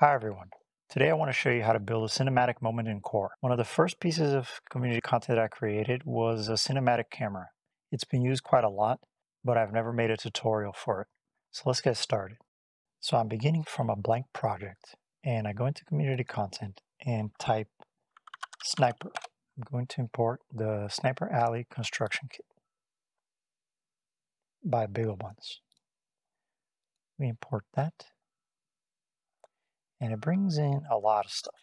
Hi everyone. Today I want to show you how to build a cinematic moment in Core. One of the first pieces of community content I created was a cinematic camera. It's been used quite a lot, but I've never made a tutorial for it. So let's get started. So I'm beginning from a blank project and I go into community content and type sniper. I'm going to import the Sniper Alley construction kit by BiggleBuns. We import that and it brings in a lot of stuff.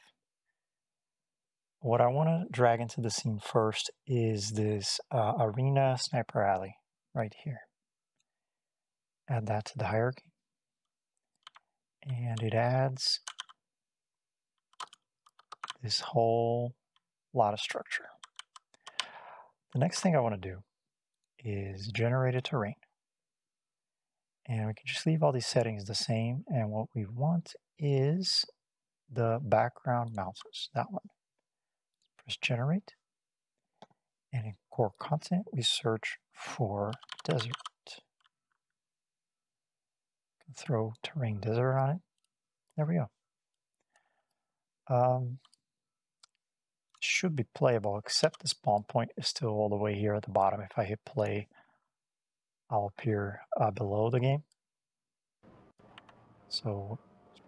What I want to drag into the scene first is this uh, Arena Sniper Alley right here. Add that to the hierarchy. And it adds this whole lot of structure. The next thing I want to do is generate a terrain. And we can just leave all these settings the same. And what we want is the background mountains, that one. Press generate. And in core content, we search for desert. Throw terrain desert on it. There we go. Um, should be playable, except the spawn point is still all the way here at the bottom. If I hit play, I'll appear uh, below the game. So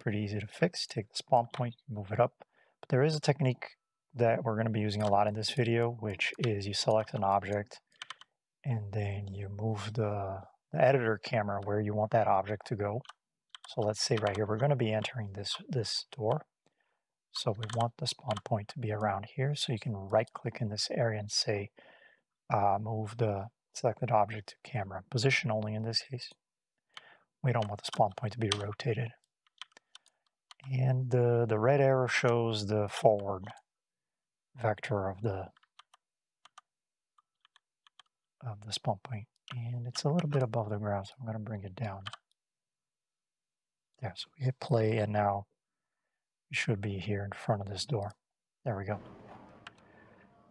pretty easy to fix. Take the spawn point, move it up. But there is a technique that we're going to be using a lot in this video, which is you select an object and then you move the, the editor camera where you want that object to go. So let's say right here, we're going to be entering this, this door. So we want the spawn point to be around here. So you can right click in this area and say, uh, move the selected object to camera. Position only in this case. We don't want the spawn point to be rotated. And the, the red arrow shows the forward vector of the of the spawn point. And it's a little bit above the ground, so I'm going to bring it down. There, so we hit play, and now it should be here in front of this door. There we go.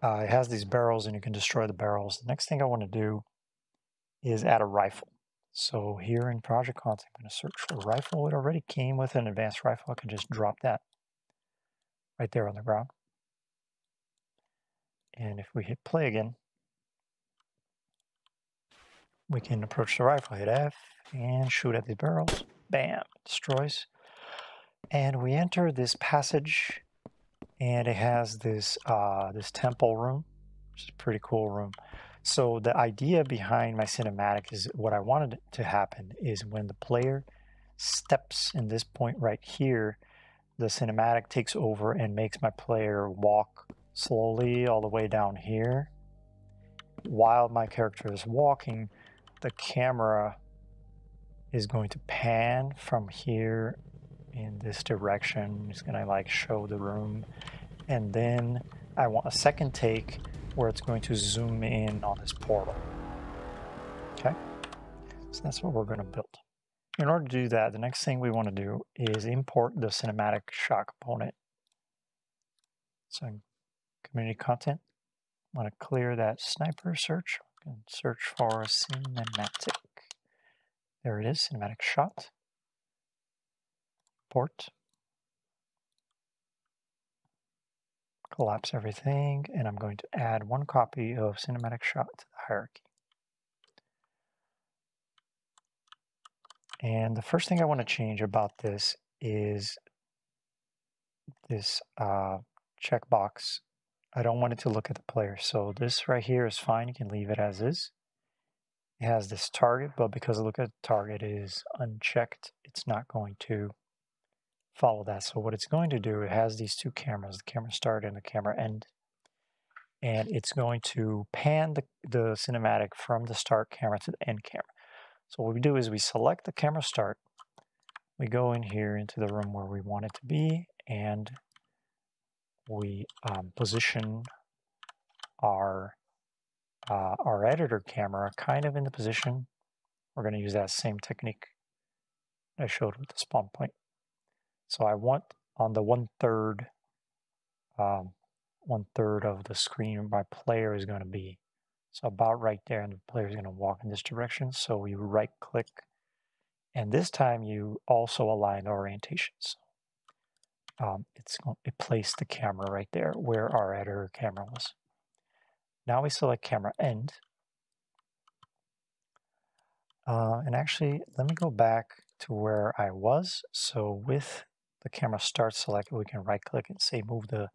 Uh, it has these barrels and you can destroy the barrels. The next thing I want to do is add a rifle. So here in project content, I'm going to search for rifle. It already came with an advanced rifle. I can just drop that right there on the ground. And if we hit play again, we can approach the rifle, hit F, and shoot at these barrels. Bam, destroys. And we enter this passage and it has this uh, this temple room, which is a pretty cool room. So the idea behind my cinematic is what I wanted to happen is when the player steps in this point right here, the cinematic takes over and makes my player walk slowly all the way down here. While my character is walking, the camera is going to pan from here in this direction. It's gonna like show the room. And then I want a second take where it's going to zoom in on this portal. Okay, so that's what we're gonna build. In order to do that, the next thing we wanna do is import the cinematic shot component. So community content, I wanna clear that sniper search and search for cinematic. There it is, cinematic shot port. Collapse everything, and I'm going to add one copy of Cinematic Shot to the hierarchy. And the first thing I want to change about this is this uh, checkbox. I don't want it to look at the player. So this right here is fine. You can leave it as is. It has this target, but because look at target is unchecked, it's not going to follow that. So what it's going to do, it has these two cameras, the camera start and the camera end. And it's going to pan the, the cinematic from the start camera to the end camera. So what we do is we select the camera start, we go in here into the room where we want it to be, and we um, position our uh, our editor camera kind of in the position. We're going to use that same technique I showed with the spawn point. So I want on the one third, um, one third of the screen my player is going to be. So about right there, and the player is going to walk in this direction. So you right click, and this time you also align orientations. um, it's it placed the camera right there where our editor camera was. Now we select camera end. Uh, and actually, let me go back to where I was. So with the camera start selected, we can right click and say move the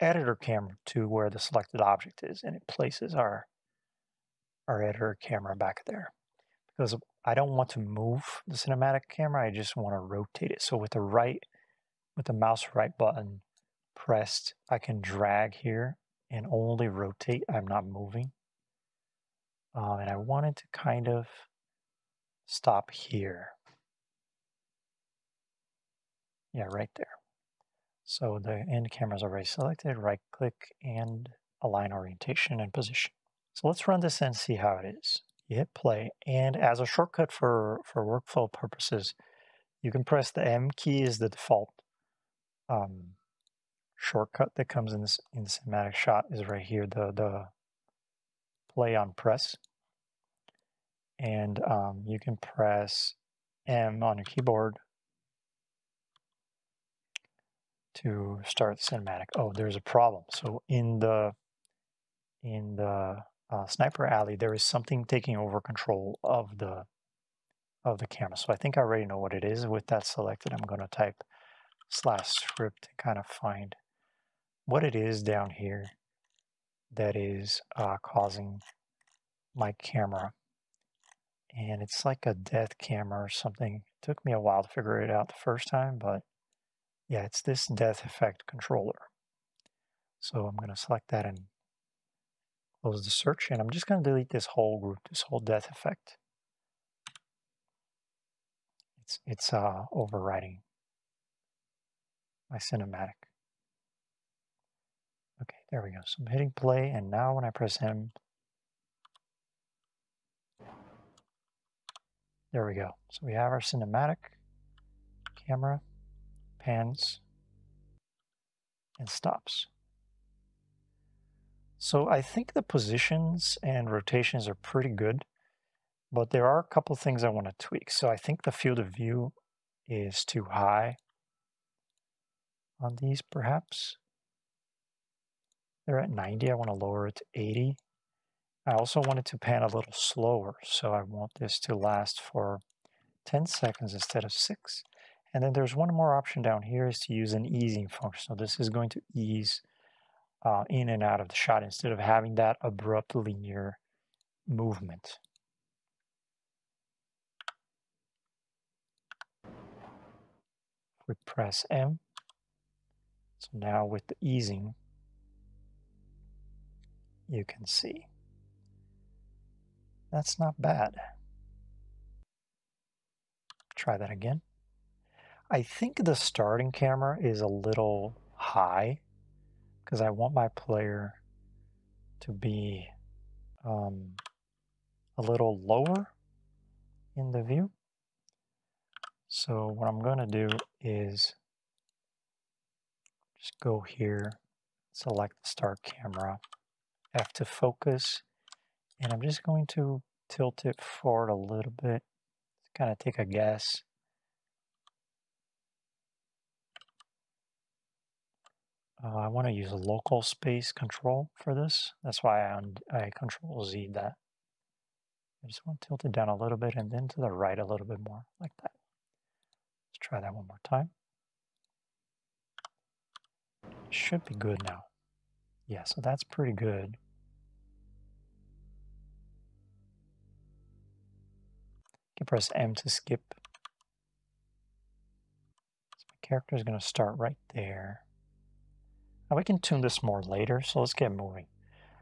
editor camera to where the selected object is and it places our our editor camera back there. Because I don't want to move the cinematic camera I just want to rotate it. So with the right with the mouse right button pressed I can drag here and only rotate I'm not moving. Um, and I wanted to kind of stop here yeah right there so the end camera is already selected, right click and align orientation and position. So let's run this and see how it is. You hit play and as a shortcut for, for workflow purposes, you can press the M key is the default um, shortcut that comes in this in the cinematic shot is right here, the, the play on press. And um, you can press M on your keyboard to start the cinematic. Oh, there's a problem. So in the in the uh, sniper alley, there is something taking over control of the of the camera. So I think I already know what it is. With that selected, I'm going to type slash script to kind of find what it is down here that is uh, causing my camera. And it's like a death camera or something. It took me a while to figure it out the first time, but yeah, it's this death effect controller. So I'm going to select that and close the search. And I'm just going to delete this whole group, this whole death effect. It's, it's uh, overriding my cinematic. Okay, there we go. So I'm hitting play, and now when I press M, there we go. So we have our cinematic camera pans, and stops. So I think the positions and rotations are pretty good, but there are a couple things I want to tweak. So I think the field of view is too high on these perhaps. They're at 90, I want to lower it to 80. I also want it to pan a little slower, so I want this to last for 10 seconds instead of 6. And then there's one more option down here is to use an easing function. So this is going to ease uh, in and out of the shot instead of having that abrupt linear movement. We press M. So now with the easing, you can see. That's not bad. Try that again. I think the starting camera is a little high because I want my player to be um, a little lower in the view. So what I'm going to do is just go here, select the start camera, F to focus, and I'm just going to tilt it forward a little bit, kind of take a guess. Uh, I want to use a local space control for this. That's why I, I control Z that. I just want to tilt it down a little bit and then to the right a little bit more, like that. Let's try that one more time. Should be good now. Yeah, so that's pretty good. You can press M to skip. So my character is going to start right there. Now we can tune this more later, so let's get moving.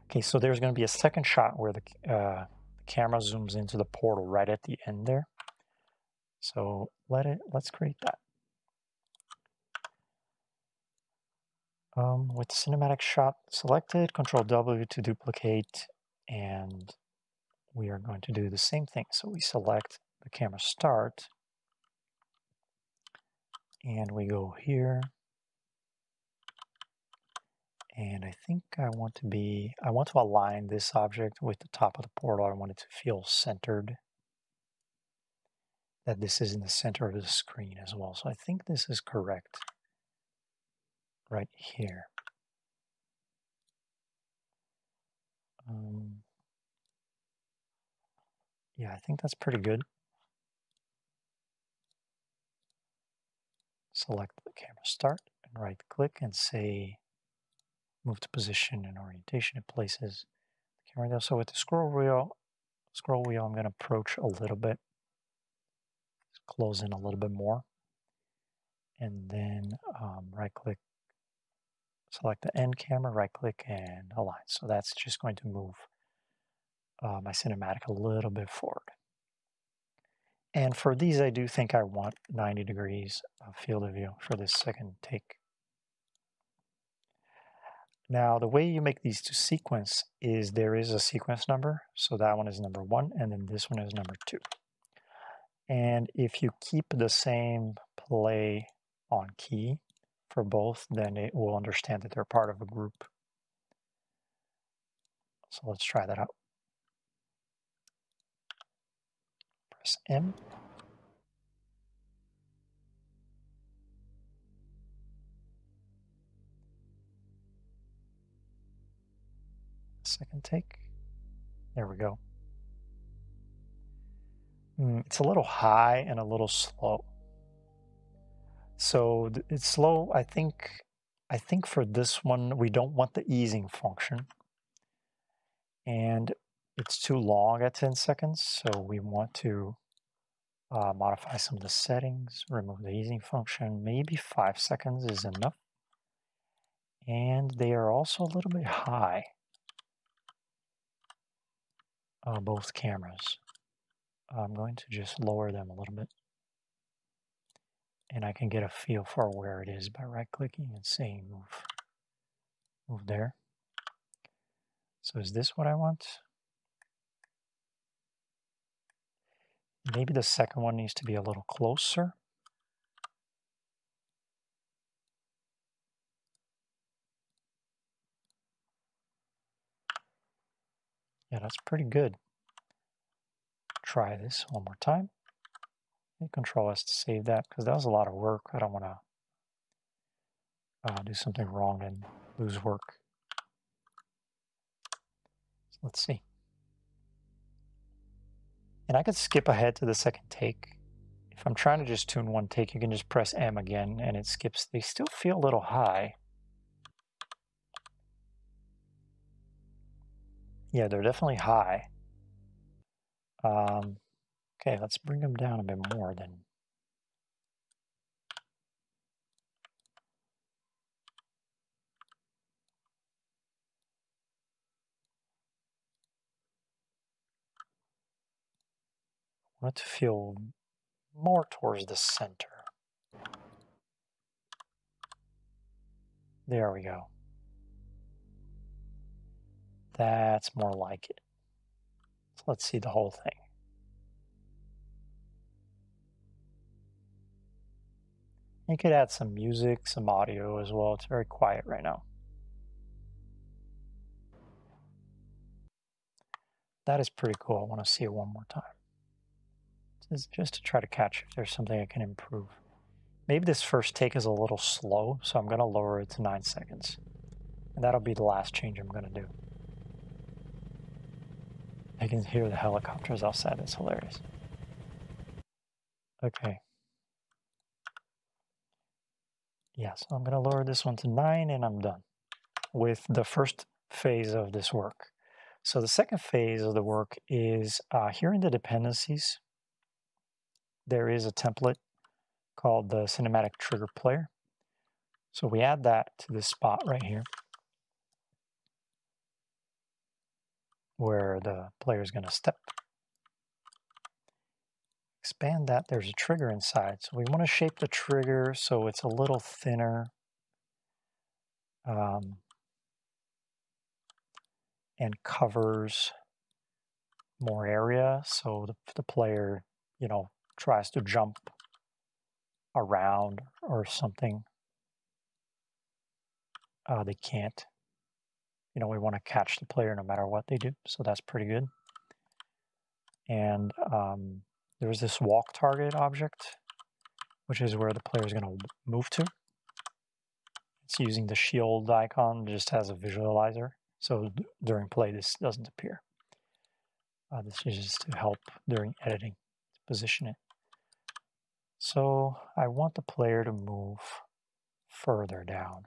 Okay, so there's going to be a second shot where the, uh, the camera zooms into the portal right at the end there. So let it, let's create that. Um, with cinematic shot selected, Control W to duplicate, and we are going to do the same thing. So we select the camera start, and we go here, and I think I want to be, I want to align this object with the top of the portal. I want it to feel centered. That this is in the center of the screen as well. So I think this is correct. right here. Um, yeah, I think that's pretty good. Select the camera start and right click and say move to position and orientation in places. The camera there. So with the scroll wheel, scroll wheel, I'm going to approach a little bit, close in a little bit more, and then um, right click, select the end camera, right click and align. So that's just going to move uh, my cinematic a little bit forward. And for these, I do think I want 90 degrees of field of view for this second take. Now, the way you make these two sequence is there is a sequence number. So that one is number one, and then this one is number two. And if you keep the same play on key for both, then it will understand that they're part of a group. So let's try that out. Press M. Second take. There we go. Mm, it's a little high and a little slow. So it's slow. I think I think for this one we don't want the easing function. And it's too long at 10 seconds, so we want to uh, modify some of the settings, remove the easing function. Maybe 5 seconds is enough. And they are also a little bit high, uh, both cameras. I'm going to just lower them a little bit. And I can get a feel for where it is by right-clicking and saying move, move there. So is this what I want? Maybe the second one needs to be a little closer. Yeah, that's pretty good. Try this one more time. Control S to save that because that was a lot of work. I don't want to uh, do something wrong and lose work. So let's see. And I could skip ahead to the second take. If I'm trying to just tune one take, you can just press M again and it skips. They still feel a little high. Yeah, they're definitely high. Um, okay, let's bring them down a bit more then. I want to feel more towards the center. There we go. That's more like it. So let's see the whole thing. You could add some music, some audio as well. It's very quiet right now. That is pretty cool. I want to see it one more time. Just, just to try to catch if there's something I can improve. Maybe this first take is a little slow, so I'm going to lower it to 9 seconds. And that'll be the last change I'm going to do. I can hear the helicopters outside. It's hilarious. Okay. Yeah, so I'm going to lower this one to 9 and I'm done with the first phase of this work. So the second phase of the work is uh, here in the dependencies, there is a template called the Cinematic Trigger Player. So we add that to this spot right here. Where the player is going to step. Expand that, there's a trigger inside. So we want to shape the trigger so it's a little thinner. Um, and covers more area so the, the player, you know, tries to jump around or something. Uh, they can't you know, we want to catch the player no matter what they do. So that's pretty good. And um, there's this walk target object, which is where the player is going to move to. it's using the shield icon just as a visualizer. So during play, this doesn't appear. Uh, this is just to help during editing to position it. So I want the player to move further down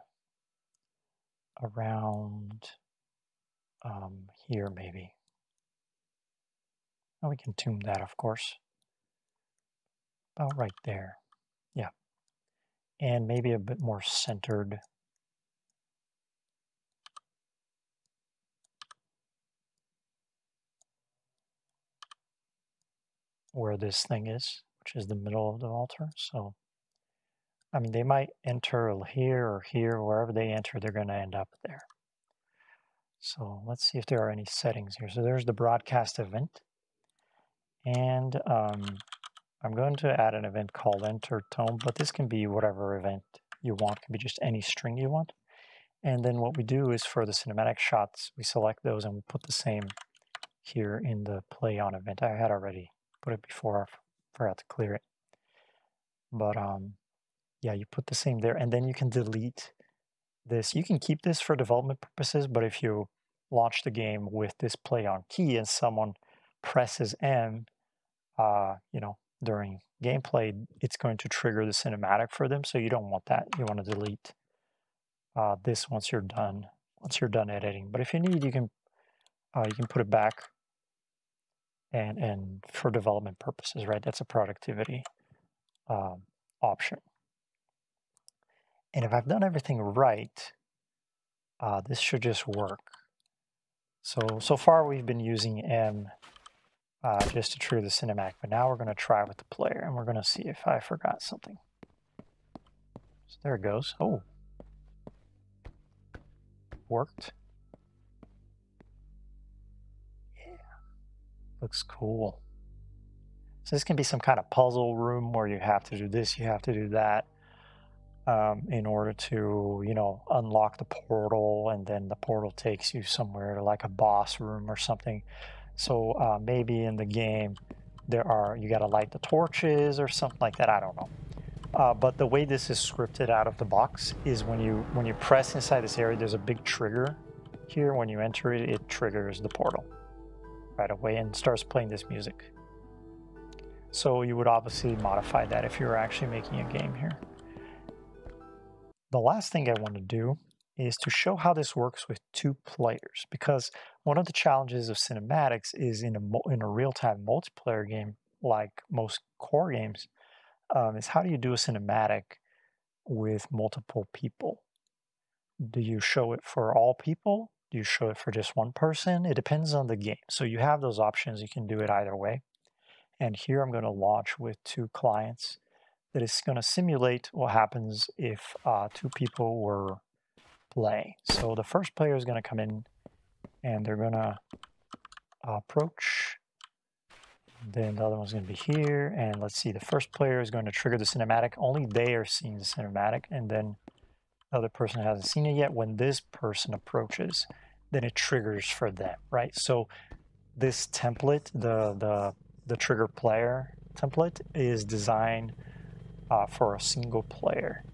around um, here maybe. And we can tune that, of course. About right there. Yeah. And maybe a bit more centered. Where this thing is, which is the middle of the altar. So, I mean, they might enter here or here, wherever they enter, they're going to end up there. So let's see if there are any settings here. So there's the broadcast event. And um, I'm going to add an event called enter tone, but this can be whatever event you want. It can be just any string you want. And then what we do is for the cinematic shots, we select those and we put the same here in the play on event. I had already put it before, I forgot to clear it. But um, yeah, you put the same there and then you can delete this. You can keep this for development purposes, but if you launch the game with this play on key and someone presses M, uh, you know, during gameplay, it's going to trigger the cinematic for them. So you don't want that. You want to delete uh, this once you're done. Once you're done editing, but if you need, you can uh, you can put it back and and for development purposes, right? That's a productivity um, option. And if I've done everything right, uh, this should just work. So, so far we've been using M uh, just to trigger the cinematic, but now we're going to try with the player and we're going to see if I forgot something. So there it goes. Oh, worked. Yeah, looks cool. So this can be some kind of puzzle room where you have to do this, you have to do that um, in order to, you know, unlock the portal, and then the portal takes you somewhere to like a boss room or something. So uh, maybe in the game there are you got to light the torches or something like that. I don't know. Uh, but the way this is scripted out of the box is when you when you press inside this area, there's a big trigger here. When you enter it, it triggers the portal right away and starts playing this music. So you would obviously modify that if you were actually making a game here. The last thing I want to do is to show how this works with two players because one of the challenges of cinematics is in a, in a real-time multiplayer game like most core games um, is how do you do a cinematic with multiple people? Do you show it for all people? Do you show it for just one person? It depends on the game. So you have those options you can do it either way. And here I'm going to launch with two clients that is going to simulate what happens if uh, two people were playing. So the first player is going to come in and they're going to approach. Then the other one's going to be here. And let's see, the first player is going to trigger the cinematic. Only they are seeing the cinematic. And then the other person hasn't seen it yet. When this person approaches, then it triggers for them, right? So this template, the, the, the trigger player template is designed uh, for a single player,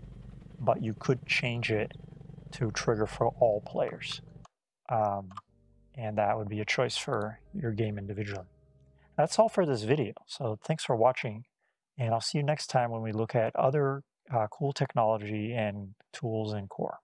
but you could change it to trigger for all players. Um, and that would be a choice for your game individually. That's all for this video. So thanks for watching, and I'll see you next time when we look at other uh, cool technology and tools in Core.